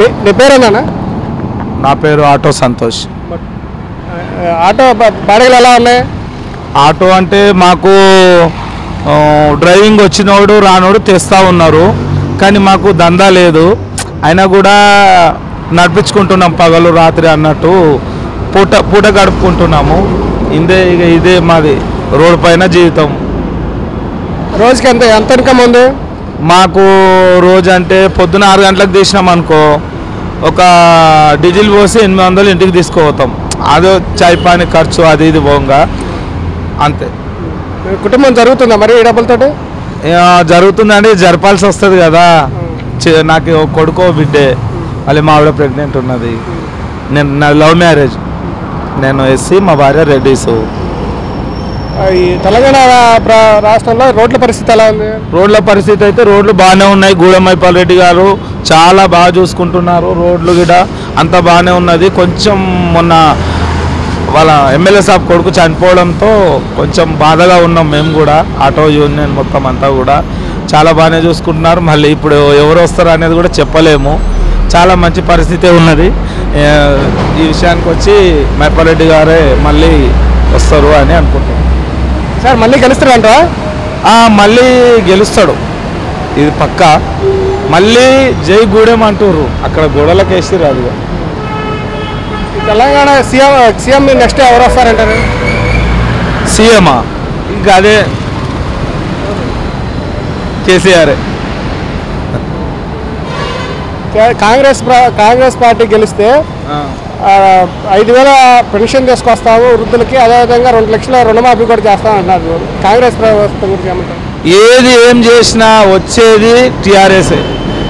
నీ- నీ పేరేందన్నా నా పేరు ఆటో సంతోష్. ఆటో బ- బాడిగలు ఎలా ఉన్నాయి? ఆటో అంటే మాకు డ్రైవింగ్ వచ్చినోడు రానోడు తెస్తూ ఉన్నారు. కానీ మాకు దందా లేదు. అయినా కూడా నడిపించుకుంటున్నాం పగలు రాత్రి అన్నట్టు. పూట పూట గడుపుకుంటున్నాము. ఇదే ఇక ఇదే మాది రోడ్డు పైన జీవితం. రోజుకి ఎంత ఎంత ఇన్కమ్ ఉంది? మాకు రోజు అంటే పొద్దున ఆరు గంటలకు తీసినాం అనుకో ఒక డీజిల్ పోసి ఎనిమిది వందలు ఇంటికి తీసుకుపోతాం. అదో చాయ్ పాని ఖర్చు అది ఇది పోగా అంతే. కుటుంబం జరుగుతుందా మరి ఈ డబ్బులతోటి ఆ, జరుగుతుందండి జరపాల్సి వస్తుంది కదా. నాకు కొడుకో బిడ్డే. మళ్ళీ మా ఆవిడ ప్రెగ్నెంట్ ఉన్నది. నేను నా లవ్ మ్యారేజ్. నేను ఎస్సీ మా భార్య రెడ్డిస్. ఈ తెలంగాణ రాష్ట్రంలో రోడ్ల పరిస్థితి ఎలా ఉంది? రోడ్ల పరిస్థితి అయితే రోడ్లు బాగానే ఉన్నాయి. గూడెమైపాల్ రెడ్డి గారు చాలా బాగా చూసుకుంటున్నారు రోడ్లు కూడా అంత బాగానే ఉన్నది. కొంచెం మొన్న వాళ్ళ ఎమ్మెల్యే సాబ్ కొడుకు చనిపోవడంతో కొంచెం బాధగా ఉన్నాం మేము కూడా. ఆటో యూనియన్ మొత్తం అంతా కూడా చాలా బాగానే చూసుకుంటున్నారు. మళ్ళీ ఇప్పుడు ఎవరు వస్తారు అనేది కూడా చెప్పలేము. చాలా మంచి పరిస్థితి ఉన్నది. ఈ విషయానికి వచ్చి మైపాల్ రెడ్డి గారే మళ్ళీ వస్తారు అని అనుకుంటున్నాను సార్ మళ్ళీ గెలుస్తారంట ఆ, మళ్ళీ గెలుస్తాడు. ఇది పక్క. మళ్ళీ జై గూడెం అంటుర్రు. అక్కడ గోడలకు వేసిర్రు అది. తెలంగాణ సీఎం సీఎం నెక్స్ట్ ఎవరు వస్తారంటారు? సీఎమా? ఇంకా అదే కేసీఆర్. కాంగ్రెస్ కాంగ్రెస్ పార్టీ గెలిస్తే ఐదు వేల పెన్షన్ తీసుకొస్తాము వృద్ధులకి అదేవిధంగా రెండు లక్షల రుణమాఫీ కూడా చేస్తామంటున్నారు కాంగ్రెస్ ప్రభుత్వం గురించి ఏమంటారు? ఏది ఏం చేసినా వచ్చేది టీఆర్ఎస్ఏ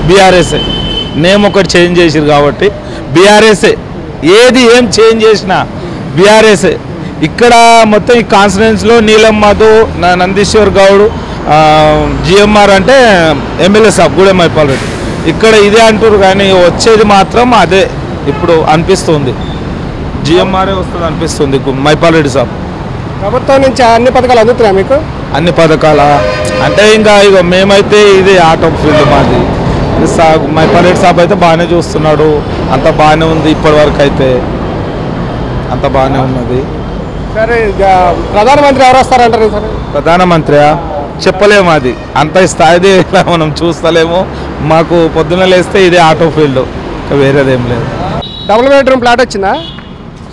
బీఆర్ఎస్ఏ. నేమ్ ఒకటి చేంజ్ చేసిరు కాబట్టి బీఆర్ఎస్ఏ. ఏది ఏం చేంజ్ చేసినా బీఆర్ఎస్ఏ. ఇక్కడ మొత్తం ఈ కాన్ఫరెన్స్లో నీలం మధు నా- నందీశ్వర్ గౌడ్ జిఎంఆర్ అంటే ఎమ్మెల్యే సాబ్ గూడెం అయిపోలేదు ఇక్కడ ఇదే అంటారు కానీ వచ్చేది మాత్రం అదే. ఇప్పుడు అనిపిస్తుంది. జిఎంఆర్ఏ వస్తుంది అనిపిస్తుంది మైపాల్ రెడ్డి సాబ్. ప్రభుత్వం నుంచి అన్ని పథకాలు అందుతున్నాయి మీకు? అన్ని పథకాల? అంటే ఇంకా ఇక మేమైతే ఇది ఆటో ఫీల్డ్ మాది. ఇది సా మై పల్లెట్ సాబ్ అయితే బాగానే చూస్తున్నాడు. అంత బాగానే ఉంది ఇప్పటి వరకు అయితే అంత బాగానే ఉన్నది. సరే ఇక ప్రధానమంత్రి ఎవరు వస్తారంటారు సార్? ప్రధానమంత్రి చెప్పలేము అది. అంత స్థాయిది మనం చూస్తలేము. మాకు పొద్దున లేస్తే ఇదే ఆటో ఫీల్డ్. ఇంకా వేరేదేం లేదు. డబుల్ బెడ్రూమ్ ప్లాట్ వచ్చిందా?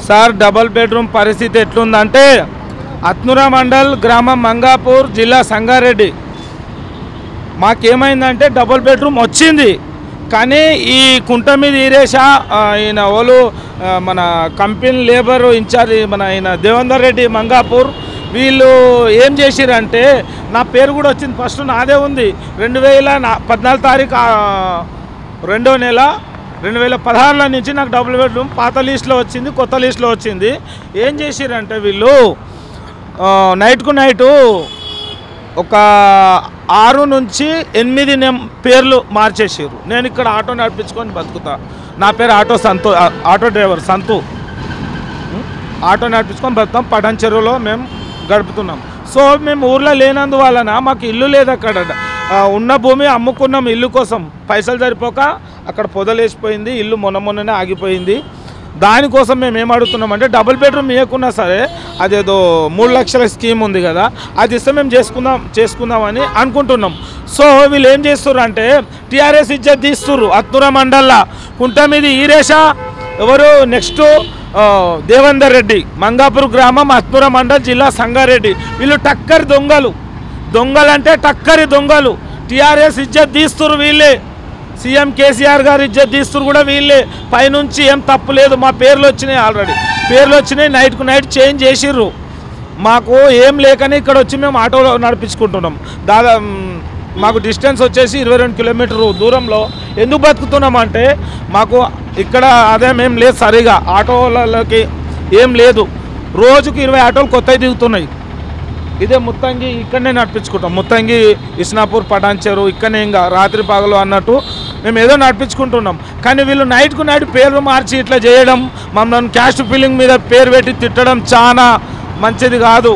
సార్ డబల్ బెడ్రూమ్ పరిస్థితి ఎట్లుందంటే అత్నురా మండల్ గ్రామం మంగాపూర్ జిల్లా సంగారెడ్డి. మాకేమైందంటే డబుల్ బెడ్రూమ్ వచ్చింది. కానీ ఈ కుంట మీద ఈరేషా ఈయన ఓలు మన కంపెనీ లేబర్ ఇన్ఛార్జ్ మన ఆయన దేవేందర్ రెడ్డి మంగాపూర్ వీళ్ళు ఏం చేసిరంటే నా పేరు కూడా వచ్చింది. ఫస్ట్ నాదే ఉంది. రెండు వేల నా- పద్నాలుగు తారీఖు రెండో నెల రెండు వేల పదహారులో నుంచి నాకు డబుల్ బెడ్రూమ్ పాత లీస్ట్లో వచ్చింది కొత్త లీస్ట్లో వచ్చింది. ఏం చేసిరంటే వీళ్ళు నైట్కు నైటు ఒక ఆరు నుంచి ఎనిమిది పేర్లు మార్చేసారు నేను ఇక్కడ ఆటో నడిపించుకొని బతుకుతా. నా పేరు auto Santhu auto driver Santhu. Auto నడిపించుకొని బతుకుతాం. పటన్ చెరువులో మేము గడుపుతున్నాం. సో మేము ఊర్లో లేనందువలన మాకు ఇల్లు లేదు అక్కడ ఉన్న భూమి అమ్ముకున్నాం ఇల్లు కోసం. పైసలు సరిపోక అక్కడ పొదలేసిపోయింది ఇల్లు మొన్న మొన్ననే ఆగిపోయింది. దానికోసం మేము ఏం అడుగుతున్నామంటే డబుల్ బెడ్రూమ్ ఇవ్వకున్నా సరే అదేదో మూడు లక్షల స్కీమ్ ఉంది కదా అది ఇస్తే మేము చేసుకుందాం చేసుకుందామని అనుకుంటున్నాం. సో వీళ్ళు ఏం చేస్తుర్రు అంటే టీఆర్ఎస్ ఇజ్జత్ తీస్తుర్రు అత్తుర మండల్లా. కుంట మీద ఈరేష ఎవరు? నెక్స్ట్ దేవేందర్ రెడ్డి. మంగాపూర్ గ్రామం అత్తుర మండల్ జిల్లా సంగారెడ్డి. వీళ్ళు టక్కరి దొంగలు. దొంగలంటే టక్కరి దొంగలు. టీఆర్ఎస్ ఇజ్జత్ తీస్తున్నారు వీళ్ళే. సీఎం కేసీఆర్ గారు ఇజ్జత్ తీస్తురు కూడా వీళ్ళే. పైనుంచి ఏం తప్పు లేదు. మా పేర్లు వచ్చినాయి ఆల్రెడీ పేర్లు వచ్చినాయి. నైట్కు నైట్ చేంజ్ చేసిర్రు. మాకు ఏం లేకని ఇక్కడ వచ్చి మేము ఆటోలో నడిపించుకుంటున్నాం. దాదా మాకు డిస్టెన్స్ వచ్చేసి ఇరవై రెండు కిలోమీటర్ దూరంలో. ఎందుకు బతుకుతున్నాం అంటే మాకు ఇక్కడ ఆదాయం ఏం లేదు సరిగా. ఆటోలకి ఏం లేదు. రోజుకి ఇరవై ఆటోలు కొత్తవి దిగుతున్నాయి. ఇదే ముత్తంగి ఇక్కడనే నడిపించుకుంటాం. ముత్తంగి ఇస్నాపూర్ పటాన్చేరు ఇక్కడనే ఇంకా రాత్రి పగలు అన్నట్టు మేము ఏదో నడిపించుకుంటున్నాం. కానీ వీళ్ళు నైట్కు నైట్ పేర్లు మార్చి ఇట్లా చేయడం మమ్మల్ని క్యాస్ట్ ఫీలింగ్ మీద పేరు పెట్టి తిట్టడం చాలా మంచిది కాదు.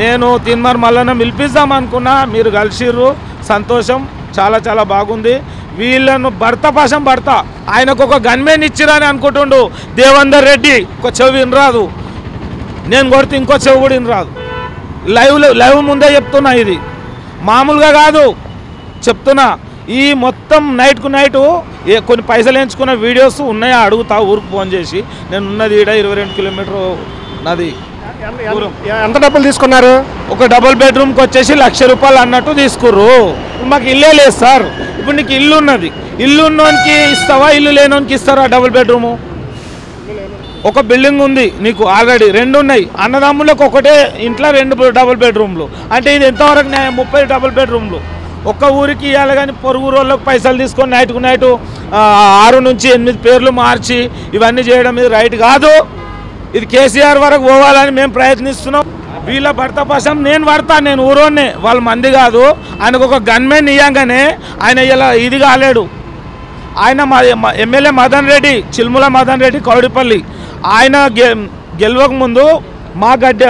నేను తిన్మర్ మల్లన్న పిలిపిద్దాం అనుకున్నా మీరు కలిసిర్రు. సంతోషం చాలా చాలా బాగుంది. వీళ్ళను భర్త పాశం భర్త. ఆయనకు ఒక గన్మెన్ ఇచ్చిరని అనుకుంటుండు. దేవందర్ రెడ్డి ఒక చెవి వినరాదు. నేను కొడితే ఇంకో చెవి కూడా వినరాదు. లైవ్ లైవ్ ముందే చెప్తున్నా ఇది. మామూలుగా కాదు. చెప్తున్నా. ఈ మొత్తం నైట్కు నైట్ ఏ కొన్ని పైసలు ఎంచుకున్న వీడియోస్ ఉన్నాయా? అడుగుతా ఊరికి ఫోన్ చేసి. నేను ఉన్నది ఈడ ఇరవై రెండు కిలోమీటర్ నాది ఎంత- డబ్బులు తీసుకున్నారు? ఒక డబుల్ బెడ్రూమ్కి వచ్చేసి లక్ష రూపాయలు అన్నట్టు తీసుకుర్రు. మాకు ఇల్లే లేదు సార్. ఇప్పుడు నీకు ఇల్లు ఉన్నది. ఇల్లు ఉన్నోనికి ఇస్తావా? ఇల్లు లేనోనికి ఇస్తారా డబుల్ బెడ్రూము ఒక బిల్డింగ్ ఉంది నీకు ఆల్రెడీ రెండు ఉన్నాయి. అన్నదమ్ములకు ఒకటే ఇంట్లో రెండు డబుల్ బెడ్రూమ్లు అంటే ఇది ఎంతవరకు ముప్పై డబుల్ బెడ్రూమ్లు ఒక్క ఊరికి ఇవ్వాలి కానీ పొరుగు వాళ్ళకి పైసలు తీసుకొని నైట్కు నైటు ఆరు నుంచి ఎనిమిది పేర్లు మార్చి ఇవన్నీ చేయడం ఇది రైట్ కాదు. ఇది కేసీఆర్ వరకు పోవాలని మేము ప్రయత్నిస్తున్నాం. వీళ్ళ భర్త కోసం నేను పడతా నేను ఊరోనే వాళ్ళ మంది కాదు. ఆయనకు ఒక గన్మెన్ ఇయ్యంగానే ఆయన ఇలా ఇది కాలేడు. ఆయన మా ఎమ్మెల్యే మదన్ రెడ్డి చిల్ముల మదన్ రెడ్డి కౌడిపల్లి. ఆయన గె గెలవక ముందు మా గడ్డ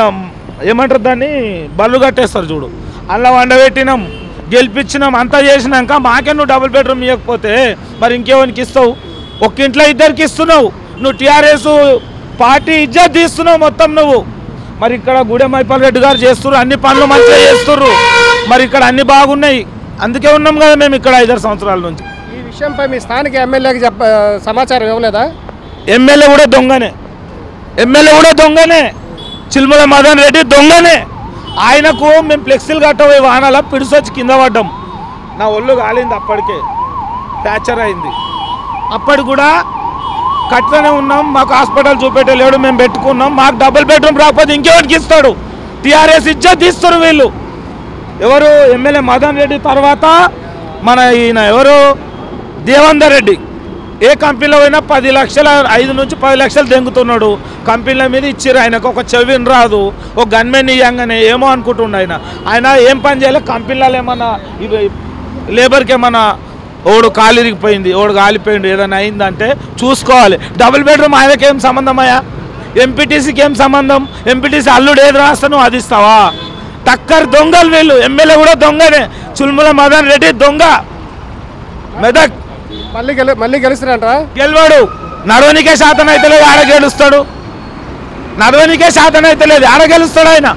ఏమంటారు దాన్ని? బళ్ళు కట్టేస్తారు చూడు. అలా వండబెట్టినాం. గెలిపించినాం అంతా చేసినాక మాకే నువ్వు డబుల్ బెడ్రూమ్ ఇవ్వకపోతే మరి ఇంకేవానికి ఇస్తావు? ఒక్క ఇంట్లో ఇద్దరికి ఇస్తున్నావు. నువ్వు టీఆర్ఎస్ పార్టీ ఇజ్జత్ తీస్తున్నావు మొత్తం నువ్వు. మరి ఇక్కడ గూడెం మైపాల్ రెడ్డి గారు చేస్తున్నారు అన్ని పనులు మంచిగా చేస్తుర్రు. మరి ఇక్కడ అన్ని బాగున్నాయి. అందుకే ఉన్నాం కదా మేము ఇక్కడ ఐదారు సంవత్సరాల నుంచి. ఈ విషయంపై మీ స్థానిక ఎమ్మెల్యేకి చెప్ప సమాచారం ఇవ్వలేదా? ఎమ్మెల్యే కూడా దొంగనే. ఎమ్మెల్యే కూడా దొంగనే. చిల్మల మదన్ రెడ్డి దొంగనే. ఆయనకు మేము ఫ్లెక్సీలు కట్టబోయే వాహనాల పిడిసొచ్చి కింద పడ్డాం. నా ఒళ్ళు కాలింది అప్పటికే. ఫ్రాక్చర్ అయింది. అప్పటి కూడా కట్టనే ఉన్నాం మాకు హాస్పిటల్ చూపెట్టలేడు మేము పెట్టుకున్నాం. మాకు డబుల్ బెడ్రూమ్ రాకపోతే ఇంకెవరికి ఇస్తాడు? టీఆర్ఎస్ ఇజ్జత్ ఇస్తారు వీళ్ళు. ఎవరు? ఎమ్మెల్యే మదన్ రెడ్డి తర్వాత మన ఈయన ఎవరు? దేవందర్ రెడ్డి. ఏ కంపెనీలో పోయినా పది లక్షల ఐదు నుంచి పది లక్షలు దెంగుతున్నాడు. కంపెనీల మీద ఇచ్చిర్రు ఆయనకు ఒక చెవిని రాదు. ఒక గన్మెన్ ఇయ్యంగానే ఏమో అనుకుంటుండు ఆయన. ఆయన ఏం పని చేయాలి? కంపెనీలలో ఏమన్నా ఇవి లేబర్కి ఏమన్నా ఓడు కాలిరిగిపోయింది ఓడు కాలిపోయింది ఏదైనా అయిందంటే చూసుకోవాలి. డబుల్ బెడ్రూమ్ ఆయనకి ఏం సంబంధం అయ్యా? ఎంపీటీసీకి ఏం సంబంధం? ఎంపీటీసీ అల్లుడు ఏది రాస్తా నువ్వు అది ఇస్తావా? టక్కర్ దొంగలు వీళ్ళు. ఎమ్మెల్యే కూడా దొంగనే. చుల్ముల మదన్ రెడ్డి దొంగ. మెదక్ మళ్ళీ గెలి మళ్ళీ గెలుస్తారంటారా? గెలవాడు. నడవనికే శాతం అయితే లేదు ఆడ గెలుస్తాడు. నడవనికే శాతం అయితే లేదు ఆడ గెలుస్తాడు ఆయన.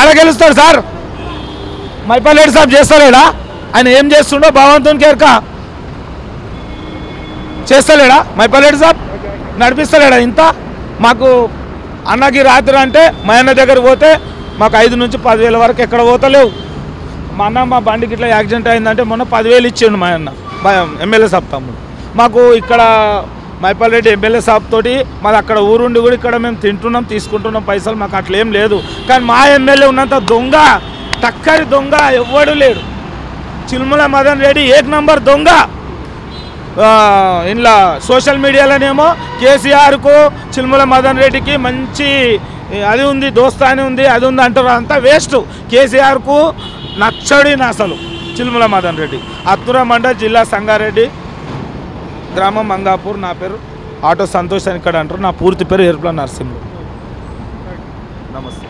ఆడ గెలుస్తాడు సార్? మైపల్లేడు సాబ్ చేస్తలేడా? ఆయన ఏం చేస్తుండో భగవంతుని కేరక. చేస్తలేడా మైపల్లేడు సాబ్? నడిపిస్తలేడా ఇంత? మాకు అన్నకి రాత్రి అంటే మా అన్న దగ్గర పోతే మాకు ఐదు నుంచి పదివేల వరకు ఎక్కడ పోతలేవు. మా అన్న మా బండికి ఇట్లా యాక్సిడెంట్ అయిందంటే మొన్న పదివేలు ఇచ్చిండు మా అన్న. ఎమ్మెల్యే సాబ్ తమ్ముడు. మాకు ఇక్కడ మైపాల్ రెడ్డి ఎమ్మెల్యే సాబ్ తోటి మాది అక్కడ ఊరుండి కూడా ఇక్కడ మేము తింటున్నాం తీసుకుంటున్నాం పైసలు మాకు అట్లా ఏం లేదు. కానీ మా ఎమ్మెల్యే ఉన్నంత దొంగ టక్కరి దొంగ ఎవ్వడు లేడు. చిల్ముల మదన్ రెడ్డి ఏక్ నంబర్ దొంగ. ఇంట్లో సోషల్ మీడియాలోనేమో కేసీఆర్కు చిల్ముల మదన్ రెడ్డికి మంచి అది ఉంది దోస్తాని ఉంది అది ఉంది అంటారు అంతా వేస్ట్. కేసీఆర్కు నచ్చడి అసలు. చిల్మల మదన్ రెడ్డి. అత్తురా మండల్ జిల్లా సంగారెడ్డి గ్రామం మంగాపూర్. నా పేరు ఆటో సంతోష్ అని ఇక్కడ అంటారు. నా పూర్తి పేరు ఎరుపుల నరసింహ నమస్తే.